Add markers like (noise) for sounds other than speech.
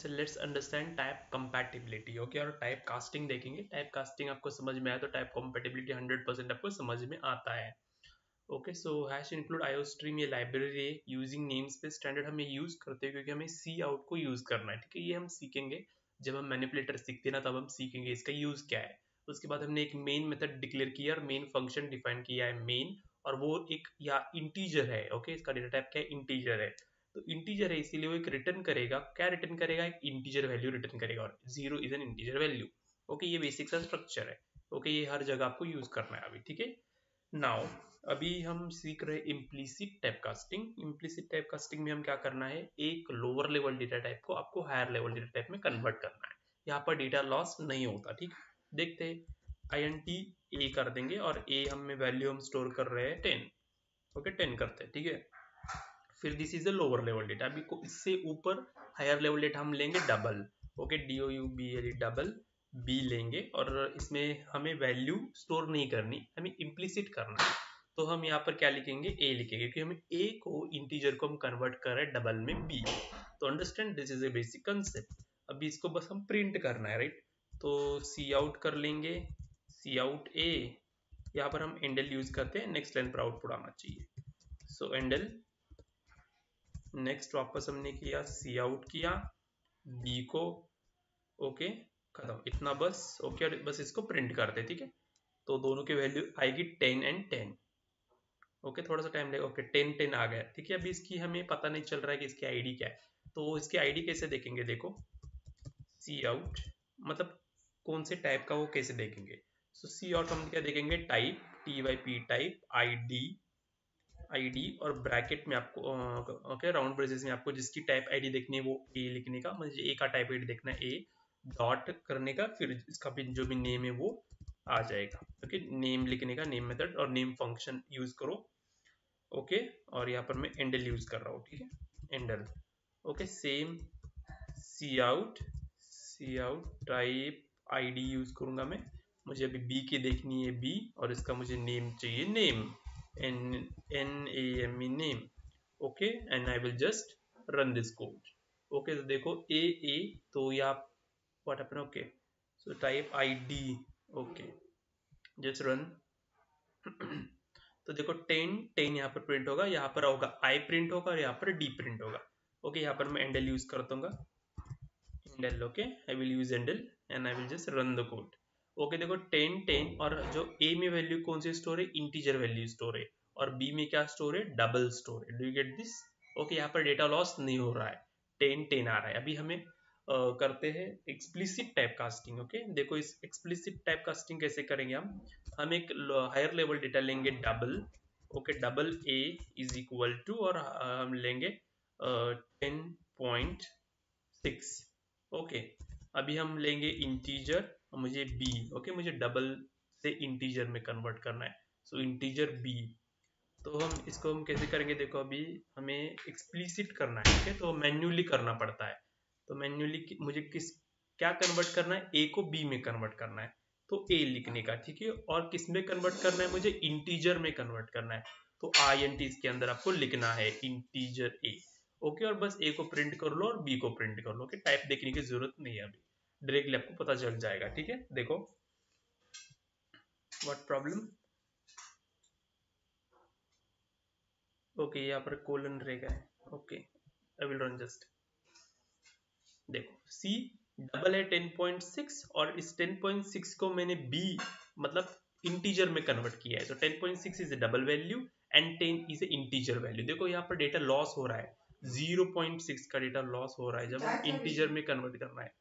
Friends let's understand type compatibility okay और type casting देखेंगे। Type casting आपको समझ में आया तो टाइप कंपैटिबिलिटी 100 परसेंट आपको समझ में आता है okay so hash include iostream ये लाइब्रेरी है। यूजिंग नेम स्पेस स्टैंडर्ड हम ये यूज़ करते हैं क्योंकि हमें सी आउट को यूज़ करना है, ठीक है? ये हम सीखेंगे। जब हम मैनिपुलेटर सीखते हैं ना, तब हम सीखेंगे इसका यूज़ क्या है। उसके बाद हमने एक मेन मेथड डिक्लेयर किया और मेन फ़ंक्शन डिफाइन किया है मेन और वो एक या इंटीजर है ओके इसका डेटा टाइप क्या है? इंटीजर है। तो इंटीजर है, इसीलिए वो एक रिटर्न करेगा। क्या रिटर्न करेगा? एक इंटीजर वैल्यू रिटर्न करेगा और zero is an integer value okay ये बेसिक सा स्ट्रक्चर है। ओके ये हर जगह आपको यूज़ करना है अभी, ठीक है? नाउ अभी हम सीख रहे implicit type casting implicit type casting में हम क्या करना है? एक लोअर लेवल डेटा टाइप को आपको हायर लेवल डेटा टाइप में कन्वर्ट करना है। यहाँ पर डेटा लॉस नहीं होता, ठीक? देखते आई एन टी ए कर देंगे और ए हम वैल्यू हम स्टोर कर रहे हैं टेन ओके टेन करते हैं, ठीक है? फिर this is a lower level data अभी को इससे ऊपर हायर लेवल डेटा हम लेंगे double okay D O U B L double B लेंगे और इसमें हमें वैल्यू स्टोर नहीं करनी, हमें इम्प्लिसिट करना है। तो हम यहाँ पर क्या लिखेंगे? ए लिखेंगे, क्योंकि हमें ए को इंटीजर को हम कन्वर्ट कर रहे हैं डबल में बी तो understand this is a basic concept अभी इसको बस हम प्रिंट करना है राइट तो सी आउट कर लेंगे। सी आउट ए यहाँ पर हम एंडल यूज़ करते हैं। नेक्स्ट लाइन पर आउटपुट आना चाहिए। सो एंडल नेक्स्ट वापस हमने किया सी आउट किया बी को ओके खत्म। इतना बस ओके बस इसको प्रिंट करते ठीक है? तो दोनों की वैल्यू आएगी टेन एंड टेन ओके थोड़ा सा टाइम लगेगा। ओके टेन टेन आ गया। ठीक है, अभी इसकी हमें पता नहीं चल रहा है कि इसकी आईडी क्या है। तो इसकी आईडी कैसे देखेंगे, देखो। सी आउट मतलब कौन से टाइप का वो कैसे देखेंगे? सो सी आउट हम क्या देखेंगे? Type T Y P type I D ID और ब्रैकेट में आपको ओके राउंड ब्रेसेस में आपको जिसकी टाइप आईडी देखनी है वो ए लिखने का मुझे ए का टाइप आईडी देखना है ए डॉट करने का, फिर इसका भी जो भी नेम है वो आ जाएगा ओके नेम लिखने का नेम मेथड और नेम फ़ंक्शन यूज़ करो ओके? और यहाँ पर मैं एंडल यूज़ कर रहा हूँ, ठीक है? Endl okay same C out C out type ID use करूँगा मैं। मुझे अभी बी की देखनी है बी और इसका मुझे नेम चाहिए name n n, a, m e name. Okay? And I will just run this code. Okay? तो देखो, a a तो या what happen okay. So, type id okay. Just run. (clears throat) तो देखो 10 10 यहाँ पर प्रिंट होगा, यहाँ पर होगा i प्रिंट होगा और यहाँ पर डी प्रिंट होगा. ओके यहाँ पर मैं एंडल यूज़ करता हूँ endl okay I will use endl and I will just run the code okay देखो टेन टेन और जो ए में वैल्यू कौन सी स्टोर है? इंटीजर वैल्यू स्टोर है। और बी में क्या स्टोर है? डबल स्टोर है। Do you get this okay यहाँ पर डेटा लॉस नहीं हो रहा है। टेन टेन आ रहा है। अभी हमें Uh, करते हैं एक्सप्लिसिट टाइप कास्टिंग ओके देखो इस एक्सप्लिसिट टाइप कास्टिंग कैसे करेंगे हम? हम एक हायर लेवल डेटा लेंगे double okay double A is equal to और हम लेंगे टेन पॉइंट सिक्स ओके अभी हम लेंगे इंटीजर मुझे बी ओके मुझे डबल से इंटीजर में कन्वर्ट करना है। सो इंटीजर बी तो हम इसको हम कैसे करेंगे? देखो, अभी हमें एक्सप्लिसिट करना है ठीक है तो मैन्युअली करना पड़ता है। तो मैन्युअली मुझे किस, क्या कन्वर्ट करना है? ए को बी में कन्वर्ट करना है। तो ए लिखने का, ठीक है? और किसमें कन्वर्ट करना है? मुझे इंटीजर में कन्वर्ट करना है। तो आई एन टी इसके अंदर आपको लिखना है इंटीजर ए ओके और बस ए को प्रिंट कर लो और बी को प्रिंट कर लो ओके टाइप देखने की ज़रूरत नहीं है अभी। डायरेक्टली आपको पता चल जाएगा ठीक है? देखो। व्हाट प्रॉब्लम ओके यहाँ पर कोलन रहेगा okay I will run just देखो सी डबल है 10.6 और इस 10.6 को मैंने बी मतलब इंटीजर में कन्वर्ट किया है। तो 10.6 is a double value and 10 is a integer value देखो यहाँ पर डेटा लॉस हो रहा है। 0.6 का डेटा लॉस हो रहा है जब हम इंटीजर में कन्वर्ट करना है।